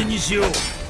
りにしよう。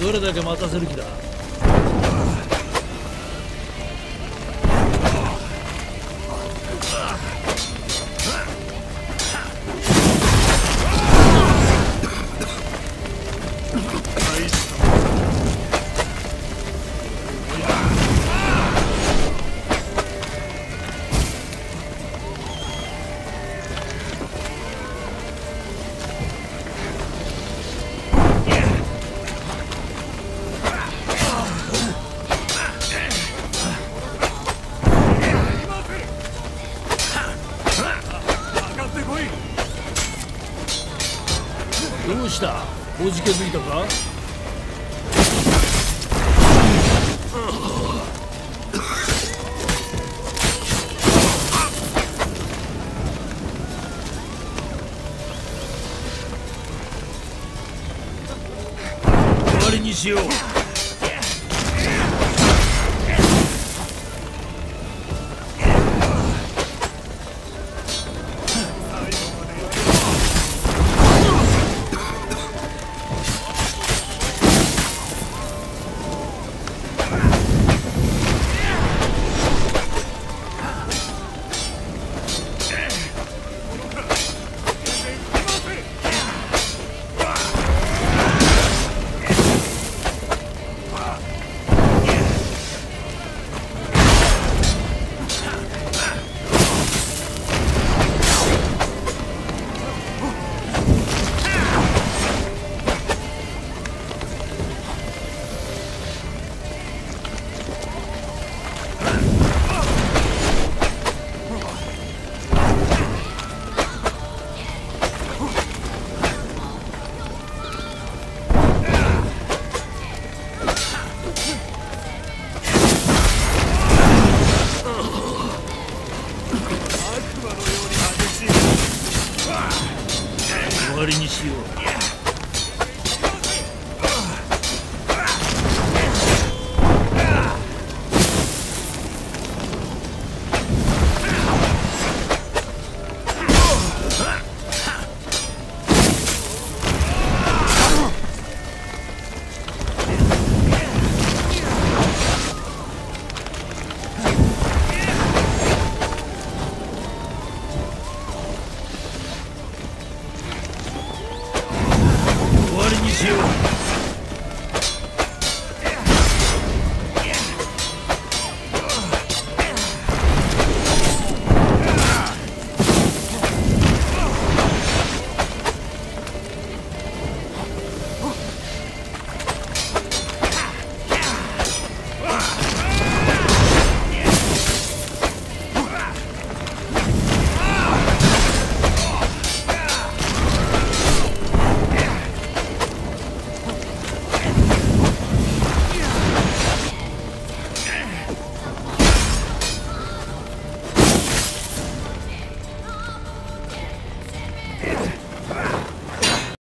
どれだけ待たせる気だ？おじけづいたか？終わりにしよう。